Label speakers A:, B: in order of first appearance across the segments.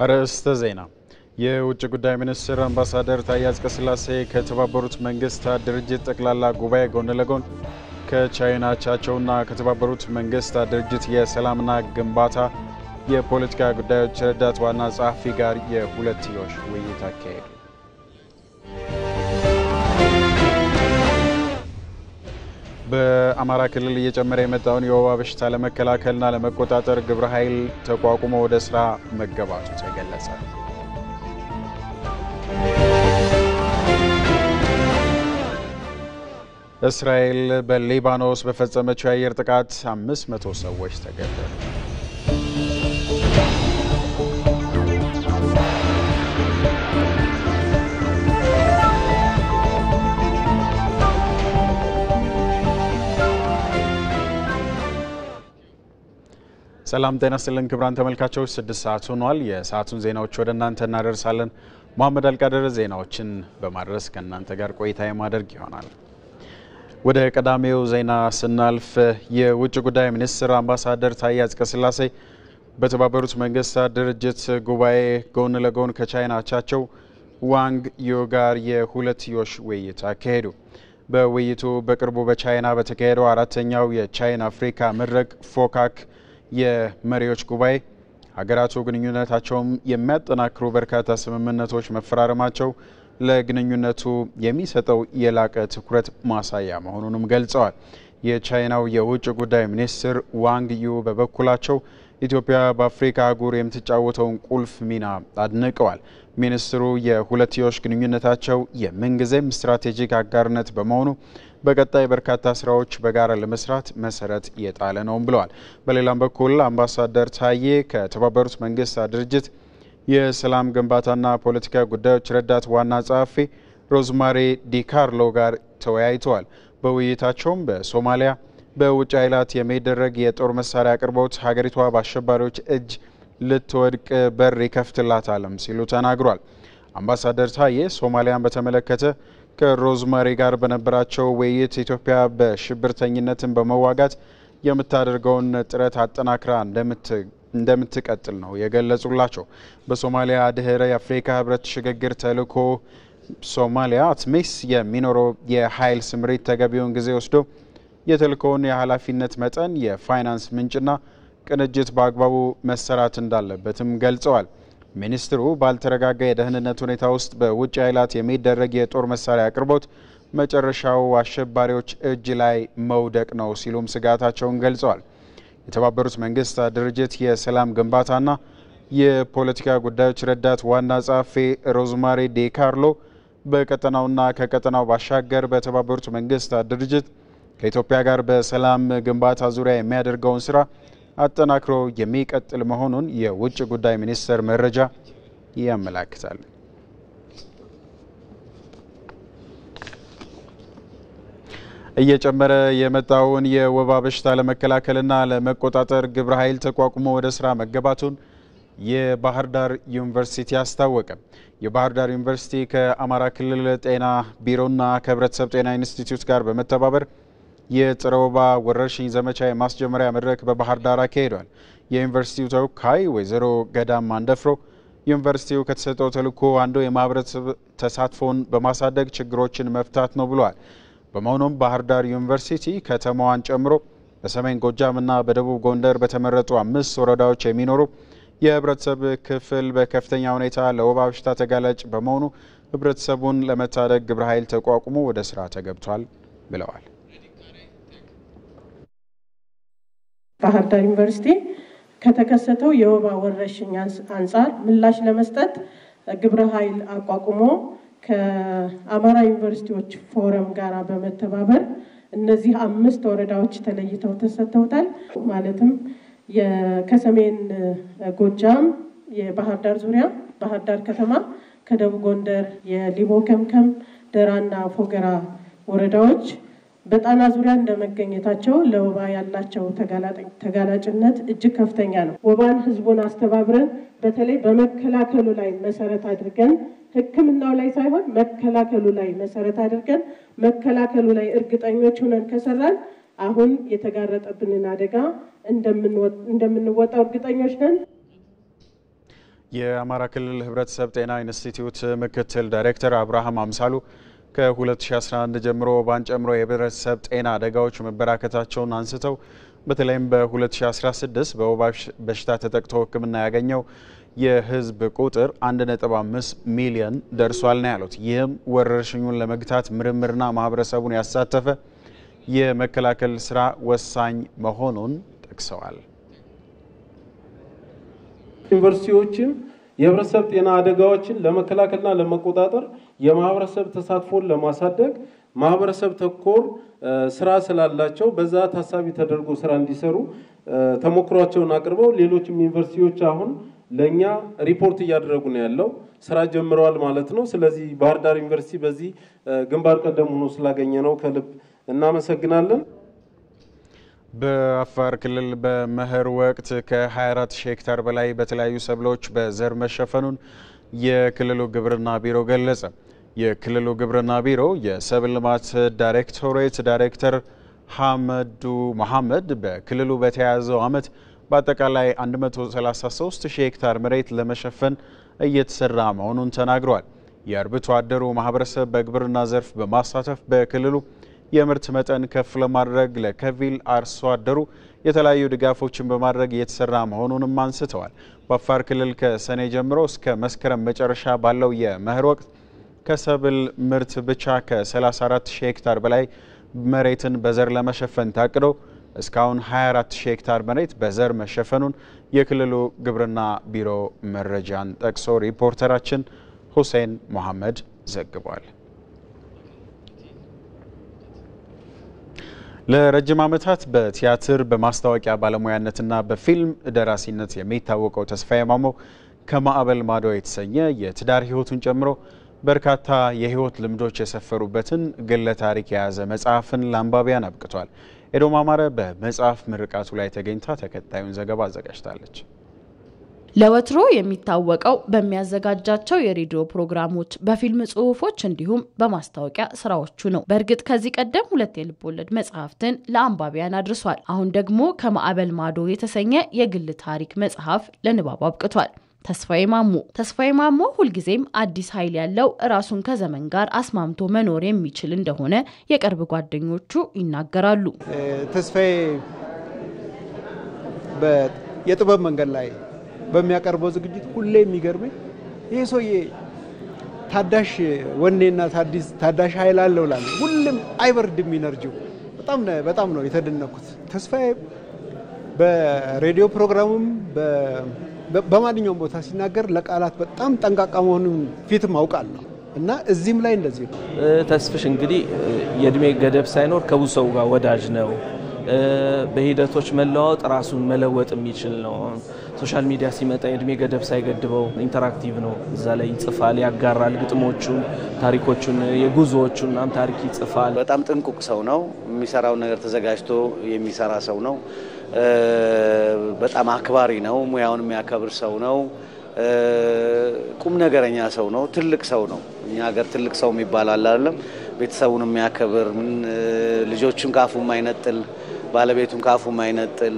A: አርዕስተ ዜና። የውጭ ጉዳይ ሚኒስትር አምባሳደር ታዬ አጽቀሥላሴ ከተባበሩት መንግስታት ድርጅት ጠቅላላ ጉባኤ ጎን ለጎን ከቻይና አቻቸውና ከተባበሩት መንግስታት ድርጅት የሰላምና ግንባታ የፖለቲካ ጉዳዮች ረዳት ዋና ጸሐፊ ጋር የሁለትዮሽ ውይይት አካሄዱ። በአማራ ክልል እየጨመረ የመጣውን የወባ በሽታ ለመከላከልና ለመቆጣጠር ግብረ ኃይል ተቋቁሞ ወደ ስራ መገባቱ ተገለጸ። እስራኤል በሊባኖስ በፈጸመችው የአየር ጥቃት 500 ሰዎች ተገደሉ። ሰላም ጤና ይስጥልን ክቡራን ተመልካቾች፣ ስድስት ሰዓት ሆኗል። የሰዓቱን ዜናዎች ወደ እናንተ እናደርሳለን። መሐመድ አልቃደር ዜናዎችን በማድረስ ከእናንተ ጋር ቆይታ የማደርግ ይሆናል። ወደ ቀዳሚው ዜና ስናልፍ የውጭ ጉዳይ ሚኒስትር አምባሳደር ታዬ አጽቀ ሥላሴ በተባበሩት መንግስታት ድርጅት ጉባኤ ጎን ለጎን ከቻይና አቻቸው ዋንግ ዪ ጋር የሁለትዮሽ ውይይት አካሄዱ። በውይይቱ በቅርቡ በቻይና በተካሄደው አራተኛው የቻይና አፍሪካ መድረክ FOCAC የመሪዎች ጉባኤ ሀገራቱ ግንኙነታቸውም የሚያጠናክሩ በርካታ ስምምነቶች መፈራረማቸው ለግንኙነቱ የሚሰጠው የላቀ ትኩረት ማሳያ መሆኑንም ገልጸዋል። የቻይናው የውጭ ጉዳይ ሚኒስትር ዋንግ ዩ በበኩላቸው ኢትዮጵያ በአፍሪካ አህጉር የምትጫወተውን ቁልፍ ሚና አድንቀዋል። ሚኒስትሩ የሁለትዮሽ ግንኙነታቸው የምንጊዜም ስትራቴጂክ አጋርነት በመሆኑ በቀጣይ በርካታ ስራዎች በጋራ ለመስራት መሰረት የጣለ ነውም ብለዋል። በሌላም በኩል አምባሳደር ታዬ ከተባበሩት መንግስታት ድርጅት የሰላም ግንባታና ፖለቲካ ጉዳዮች ረዳት ዋና ጸሐፊ ሮዝማሪ ዲካርሎ ጋር ተወያይተዋል። በውይይታቸውም በሶማሊያ በውጭ ኃይላት የሚደረግ የጦር መሳሪያ አቅርቦት ሀገሪቷ በአሸባሪዎች እጅ ልትወድቅ በር ይከፍትላታልም ሲሉ ተናግሯል። አምባሳደር ታዬ ሶማሊያን በተመለከተ ከሮዝማሪ ጋር በነበራቸው ውይይት ኢትዮጵያ በሽብርተኝነትን በመዋጋት የምታደርገውን ጥረት አጠናክራ እንደምትቀጥል ነው የገለጹላቸው። በሶማሊያ ድህረ የአፍሪካ ህብረት ሽግግር ተልዕኮ ሶማሊያ አትሚስ የሚኖረው የኃይል ስምሪት ተገቢውን ጊዜ ወስዶ የተልእኮውን የኃላፊነት መጠን፣ የፋይናንስ ምንጭና ቅንጅት በአግባቡ መሰራት እንዳለበትም ገልጸዋል። ሚኒስትሩ ባልተረጋጋ የደህንነት ሁኔታ ውስጥ በውጭ ኃይላት የሚደረግ የጦር መሳሪያ አቅርቦት መጨረሻው አሸባሪዎች እጅ ላይ መውደቅ ነው ሲሉም ስጋታቸውን ገልጸዋል። የተባበሩት መንግስታት ድርጅት የሰላም ግንባታና የፖለቲካ ጉዳዮች ረዳት ዋና ጸሐፊ ሮዝማሪ ዲ ካርሎ በቀጠናውና ከቀጠናው ባሻገር በተባበሩት መንግስታት ድርጅት ከኢትዮጵያ ጋር በሰላም ግንባታ ዙሪያ የሚያደርገውን ስራ አጠናክሮ የሚቀጥል መሆኑን የውጭ ጉዳይ ሚኒስቴር መረጃ ያመላክታል። እየጨመረ የመጣውን የወባ በሽታ ለመከላከልና ለመቆጣጠር ግብረ ኃይል ተቋቁሞ ወደ ስራ መገባቱን የባህር ዳር ዩኒቨርሲቲ አስታወቀ። የባህር ዳር ዩኒቨርሲቲ ከአማራ ክልል ጤና ቢሮና ከህብረተሰብ ጤና ኢንስቲትዩት ጋር በመተባበር የጸረ ወባ ወረርሽኝ ዘመቻ የማስጀመሪያ መድረክ በባህር ዳር አካሂዷል። የዩኒቨርሲቲው ተወካይ ወይዘሮ ገዳም ማንደፍሮ ዩኒቨርሲቲው ከተሰጠው ተልዕኮ አንዱ የማህበረሰብ ተሳትፎን በማሳደግ ችግሮችን መፍታት ነው ብለዋል። በመሆኑም ባህር ዳር ዩኒቨርሲቲ ከተማዋን ጨምሮ በሰሜን ጎጃምና በደቡብ ጎንደር በተመረጡ አምስት ወረዳዎች የሚኖሩ የህብረተሰብ ክፍል በከፍተኛ ሁኔታ ለወባ በሽታ ተጋላጭ በመሆኑ ህብረተሰቡን ለመታደግ ግብረ ኃይል ተቋቁሞ ወደ ስራ ተገብቷል ብለዋል።
B: ባህር ዳር ዩኒቨርሲቲ ከተከሰተው የወባ ወረርሽኝ አንጻር ምላሽ ለመስጠት ግብረ ኃይል አቋቁሞ ከአማራ ዩኒቨርሲቲዎች ፎረም ጋር በመተባበር እነዚህ አምስት ወረዳዎች ተለይተው ተሰጥተውታል። ማለትም ከሰሜን ጎጃም የባህር ዳር ዙሪያ ባህር ዳር ከተማ፣ ከደቡብ ጎንደር የሊቦ ከምከም፣ ደራና ፎገራ ወረዳዎች በጣና ዙሪያ እንደመገኘታቸው ለወባ ያላቸው ተጋላጭነት እጅግ ከፍተኛ ነው። ወባን ህዝቡን አስተባብረን በተለይ በመከላከሉ ላይ መሰረት አድርገን ሕክምናው ላይ ሳይሆን መከላከሉ ላይ መሰረት አድርገን መከላከሉ ላይ እርግጠኞች ሆነን ከሰራን አሁን የተጋረጠብንን አደጋ እንደምንወጣው እርግጠኞች ነን።
A: የአማራ ክልል ሕብረተሰብ ጤና ኢንስቲትዩት ምክትል ዳይሬክተር አብርሃም አምሳሉ ከ2011 ጀምሮ ወባን ጨምሮ የሕብረተሰብ ጤና አደጋዎች መበራከታቸውን አንስተው በተለይም በ2016 በወባ በሽታ ተጠቅቶ ሕክምና ያገኘው የህዝብ ቁጥር 1.5 ሚሊዮን ደርሷል ነው ያሉት። ይህም ወረርሽኙን ለመግታት ምርምርና ማህበረሰቡን ያሳተፈ የመከላከል ስራ ወሳኝ መሆኑን ጠቅሰዋል።
C: ዩኒቨርሲቲዎችም የህብረተሰብ ጤና አደጋዎችን ለመከላከልና ለመቆጣጠር የማህበረሰብ ተሳትፎን ለማሳደግ ማህበረሰብ ተኮር ስራ ስላላቸው በዛ ታሳቢ ተደርጎ ስራ እንዲሰሩ ተሞክሯቸውን አቅርበው ሌሎችም ዩኒቨርሲቲዎች አሁን ለእኛ ሪፖርት እያደረጉ ነው ያለው። ስራ ጀምረዋል ማለት ነው። ስለዚህ ባህር ዳር ዩኒቨርሲቲ በዚህ ግንባር ቀደም ሆኖ ስላገኘ ነው ከልብ እናመሰግናለን።
A: በአፋር ክልል በመኸር ወቅት ከ24 ሺህ ሄክታር በላይ በተለያዩ ሰብሎች በዘር መሸፈኑን የክልሉ ግብርና ቢሮ ገለጸ። የክልሉ ግብርና ቢሮ የሰብል ልማት ዳይሬክቶሬት ዳይሬክተር ሐመዱ መሐመድ በክልሉ በተያያዘው ዓመት በአጠቃላይ 133 ሺህ ሄክታር መሬት ለመሸፈን እየተሰራ መሆኑን ተናግረዋል። የአርብቶ አደሩ ማህበረሰብ በግብርና ዘርፍ በማሳተፍ በክልሉ የምርት መጠን ከፍ ለማድረግ ለከፊል አርሶ አደሩ የተለያዩ ድጋፎችን በማድረግ እየተሰራ መሆኑንም አንስተዋል። በአፋር ክልል ከሰኔ ጀምሮ እስከ መስከረም መጨረሻ ባለው የመኸር ወቅት ከሰብል ምርት ብቻ ከ34 ሺህ ሄክታር በላይ መሬትን በዘር ለመሸፈን ታቅዶ እስካሁን 24 ሺህ ሄክታር መሬት በዘር መሸፈኑን የክልሉ ግብርና ቢሮ መረጃን ጠቅሶ ሪፖርተራችን ሁሴን መሐመድ ዘግቧል። ለረጅም ዓመታት በቲያትር በማስታወቂያ ባለሙያነትና በፊልም ደራሲነት የሚታወቀው ተስፋዬ ማሞ ከማዕበል ማዶ የተሰኘ የትዳር ሕይወቱን ጨምሮ በርካታ የሕይወት ልምዶች የሰፈሩበትን ግለ ታሪክ የያዘ መጽሐፍን ለአንባቢያን አብቅቷል። ኤዶም አማረ በመጽሐፍ ምርቃቱ ላይ ተገኝታ ተከታዩን ዘገባ አዘጋጅታለች።
D: ለወትሮ የሚታወቀው በሚያዘጋጃቸው የሬዲዮ ፕሮግራሞች፣ በፊልም ጽሁፎች እንዲሁም በማስታወቂያ ስራዎቹ ነው። በእርግጥ ከዚህ ቀደም ሁለት የልብ ወለድ መጽሐፍትን ለአንባቢያን አድርሷል። አሁን ደግሞ ከማዕበል ማዶ የተሰኘ የግል ታሪክ መጽሐፍ ለንባብ አብቅቷል። ተስፋዬ ማሞ ተስፋዬ ማሞ ሁልጊዜም አዲስ ኃይል ያለው ራሱን ከዘመን ጋር አስማምቶ መኖር የሚችል እንደሆነ የቅርብ ጓደኞቹ ይናገራሉ።
E: ተስፋዬ የጥበብ መንገድ ላይ በሚያቀርበው ዝግጅት ሁሌ የሚገርመኝ ይህ ሰውዬ ታዳሽ ወኔና ታዳሽ ኃይል አለው ላለ ሁሉም አይበርድም ኢነርጂው። በጣም በጣም ነው የተደነኩት። ተስፋዬ በሬዲዮ ፕሮግራሙም በማንኛውም ቦታ ሲናገር ለቃላት በጣም ጠንቃቃ መሆኑን ፊትም አውቃለሁ እና እዚህም ላይ እንደዚህ ነው።
F: ተስፍሽ እንግዲህ የእድሜ ገደብ ሳይኖር ከብዙ ሰው ጋር ወዳጅ ነው። በሂደቶች መለዋወጥ ራሱን መለወጥ የሚችል ነው። social media ሲመጣ የእድሜ ገደብ ሳይገድበው interactive ነው። እዛ ላይ ይጽፋል፣ ያጋራል፣ ግጥሞቹን፣ ታሪኮቹን፣ የጉዞዎቹን ምናምን ታሪክ ይጽፋል።
G: በጣም ጥንቁቅ ሰው ነው። የሚሰራውን ነገር ተዘጋጅቶ የሚሰራ ሰው ነው። በጣም አክባሪ ነው። ሙያውን የሚያከብር ሰው ነው። ቁም ነገረኛ ሰው ነው። ትልቅ ሰው ነው። እኛ ሀገር ትልቅ ሰው የሚባል አለ ቤተሰቡን የሚያከብር ልጆቹን ካፉ የማይነጥል ባለቤቱን ካፉ የማይነጥል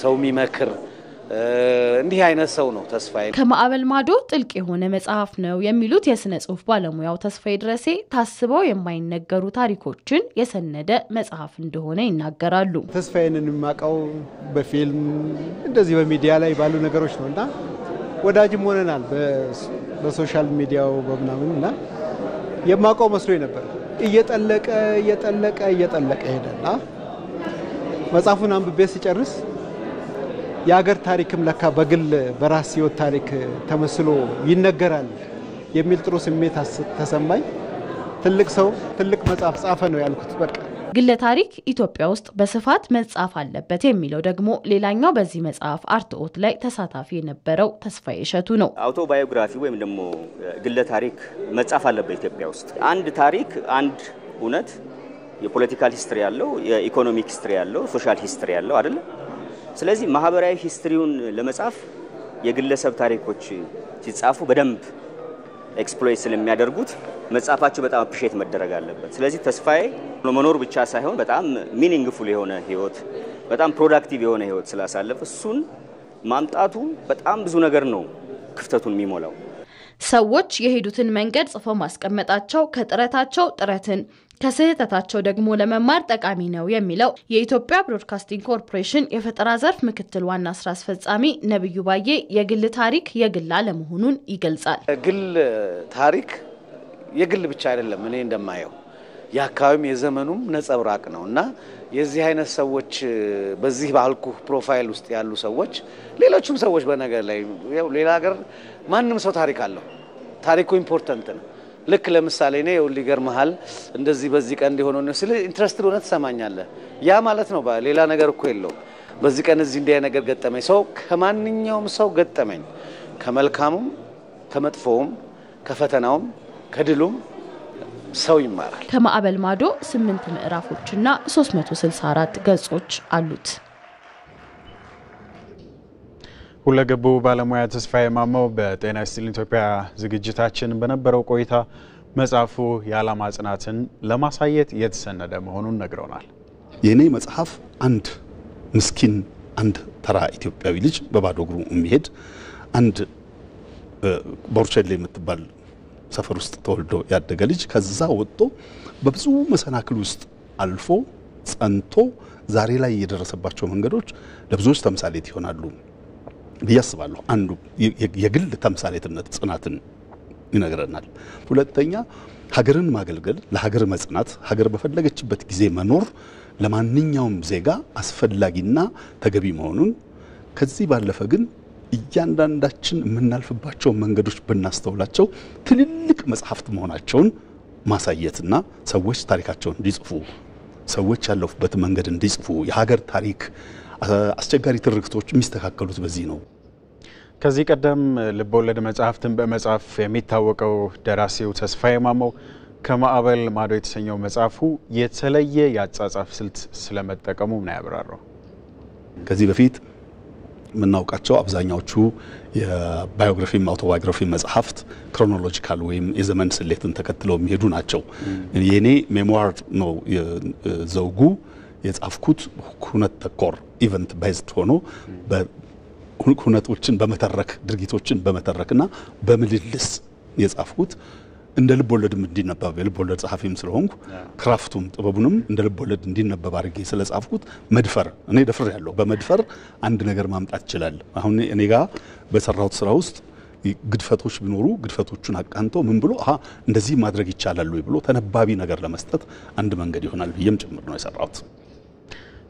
G: ሰው የሚመክር እንዲህ አይነት ሰው ነው ተስፋዬ።
D: ከማዕበል ማዶ ጥልቅ የሆነ መጽሐፍ ነው የሚሉት የስነ ጽሁፍ ባለሙያው ተስፋዬ ድረሴ ታስበው የማይነገሩ ታሪኮችን የሰነደ መጽሐፍ እንደሆነ ይናገራሉ።
E: ተስፋዬንን የማውቀው በፊልም እንደዚህ በሚዲያ ላይ ባሉ ነገሮች ነው እና ወዳጅም ሆነናል በ social media ው በምናምን እና የማውቀው መስሎኝ ነበር። እየጠለቀ እየጠለቀ እየጠለቀ ሄደና መጽሐፉን አንብቤ ሲጨርስ የሀገር ታሪክም ለካ በግል በራስ ህይወት ታሪክ ተመስሎ ይነገራል የሚል ጥሩ ስሜት ተሰማኝ። ትልቅ ሰው ትልቅ መጽሐፍ ጻፈ ነው ያልኩት። በቃ
D: ግለ ታሪክ ኢትዮጵያ ውስጥ በስፋት መጻፍ አለበት የሚለው ደግሞ ሌላኛው በዚህ መጽሐፍ አርትኦት ላይ ተሳታፊ የነበረው ተስፋዬ እሸቱ ነው።
H: autobiography ወይም ደግሞ ግለ ታሪክ መጻፍ አለበት ኢትዮጵያ ውስጥ። አንድ ታሪክ አንድ እውነት የ political history ያለው፣ የ economic history ያለው፣ social history ያለው አይደለም። ስለዚህ ማህበራዊ history ውን ለመጻፍ የግለሰብ ታሪኮች ሲጻፉ በደንብ exploit ስለሚያደርጉት መጽሐፋቸው በጣም appreciate መደረግ አለበት። ስለዚህ ተስፋዬ መኖር ብቻ ሳይሆን በጣም meaningful የሆነ ህይወት፣ በጣም productive የሆነ ህይወት ስላሳለፈ እሱን ማምጣቱ በጣም ብዙ ነገር ነው ክፍተቱን የሚሞላው።
D: ሰዎች የሄዱትን መንገድ ጽፈው ማስቀመጣቸው ከጥረታቸው ጥረትን ከስህተታቸው ደግሞ ለመማር ጠቃሚ ነው የሚለው የኢትዮጵያ ብሮድካስቲንግ ኮርፖሬሽን የፈጠራ ዘርፍ ምክትል ዋና ስራ አስፈጻሚ ነብዩ ባዬ የግል ታሪክ የግል አለመሆኑን ይገልጻል።
G: ግለ ታሪክ የግል ብቻ አይደለም። እኔ እንደማየው የአካባቢም የዘመኑም ነጸብራቅ ነው እና የዚህ አይነት ሰዎች በዚህ ባልኩ profile ውስጥ ያሉ ሰዎች ሌሎቹም ሰዎች በነገር ላይ ሌላ ሀገር ማንም ሰው ታሪክ አለው። ታሪኩ important ነው። ልክ ለምሳሌ እኔ ይኸውልህ ይገርምሃል እንደዚህ በዚህ ቀን እንዲሆነ ነው ስለ interested ሆነ ትሰማኛለህ። ያ ማለት ነው ሌላ ነገር እኮ የለውም። በዚህ ቀን እዚህ እንዲህ ነገር ገጠመኝ። ሰው ከማንኛውም ሰው ገጠመኝ ከመልካሙም ከመጥፎውም ከፈተናውም ከድሉም ሰው ይማራል።
D: ከማዕበል ማዶ ስምንት ምዕራፎችና 364 ገጾች አሉት።
A: ሁለገቡ ባለሙያ ተስፋዬ ማማው በጤና ይስጥልኝ ኢትዮጵያ ዝግጅታችን በነበረው ቆይታ መጽሐፉ የዓላማ ጽናትን ለማሳየት የተሰነደ መሆኑን ነግረውናል።
I: የእኔ መጽሐፍ አንድ ምስኪን አንድ ተራ ኢትዮጵያዊ ልጅ በባዶ እግሩ የሚሄድ አንድ ቦርቸሌ የምትባል ሰፈር ውስጥ ተወልዶ ያደገ ልጅ ከዛ ወጥቶ በብዙ መሰናክል ውስጥ አልፎ ጸንቶ ዛሬ ላይ የደረሰባቸው መንገዶች ለብዙዎች ተምሳሌት ይሆናሉ ብዬ አስባለሁ። አንዱ የግል ተምሳሌትነት ጽናትን ይነግረናል። ሁለተኛ ሀገርን ማገልገል፣ ለሀገር መጽናት፣ ሀገር በፈለገችበት ጊዜ መኖር ለማንኛውም ዜጋ አስፈላጊና ተገቢ መሆኑን ከዚህ ባለፈ ግን እያንዳንዳችን የምናልፍባቸው መንገዶች ብናስተውላቸው ትልልቅ መጽሐፍት መሆናቸውን ማሳየትና ሰዎች ታሪካቸውን እንዲጽፉ ሰዎች ያለፉበት መንገድ እንዲጽፉ የሀገር ታሪክ አስቸጋሪ ትርክቶች የሚስተካከሉት በዚህ ነው።
A: ከዚህ ቀደም ልቦወለድ መጽሐፍትን በመጻፍ የሚታወቀው ደራሲው ተስፋዬ ማማው ከማዕበል ማዶ የተሰኘው መጽሐፉ የተለየ የአጻጻፍ ስልት ስለመጠቀሙ ነው ያብራራው።
I: ከዚህ በፊት የምናውቃቸው አብዛኛዎቹ የ biography ም autobiography መጽሐፍት chronological ወይም የዘመን ስሌትን ተከትለው የሚሄዱ ናቸው። የኔ memoir ነው ዘውጉ የጻፍኩት ሁነት ተኮር event based ሆኖ ሁነቶችን በመተረክ ድርጊቶችን በመተረክና በምልልስ የጻፍኩት እንደ ልብ ወለድም እንዲነበብ የልብ ወለድ ጸሐፊም ስለሆንኩ craft ኡም ጥበቡንም እንደ ልብ ወለድ እንዲነበብ አድርጌ ስለጻፍኩት መድፈር እኔ ደፍሬያለሁ በመድፈር አንድ ነገር ማምጣት ይችላል። አሁን እኔ ጋር በሰራሁት ስራ ውስጥ ግድፈቶች ቢኖሩ ግድፈቶቹን አቃንቶ ምን ብሎ አሀ እንደዚህ ማድረግ ይቻላል ወይ ብሎ ተነባቢ ነገር ለመስጠት አንድ መንገድ ይሆናል ብዬም ጭምር ነው የሰራሁት።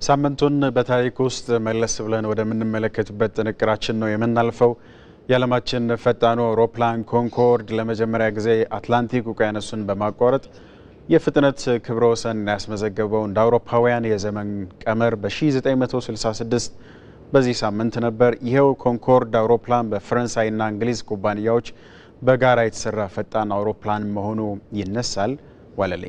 A: ሳምንቱን በታሪክ ውስጥ መለስ ብለን ወደምንመለከትበት ጥንቅራችን ነው የምናልፈው። የዓለማችን ፈጣኑ አውሮፕላን ኮንኮርድ ለመጀመሪያ ጊዜ አትላንቲክ ውቅያኖስን በማቋረጥ የፍጥነት ክብረ ወሰን ያስመዘገበው እንደ አውሮፓውያን የዘመን ቀመር በ1966 በዚህ ሳምንት ነበር። ይኸው ኮንኮርድ አውሮፕላን በፈረንሳይና እንግሊዝ ኩባንያዎች በጋራ የተሰራ ፈጣን አውሮፕላን መሆኑ ይነሳል። ዋለልኝ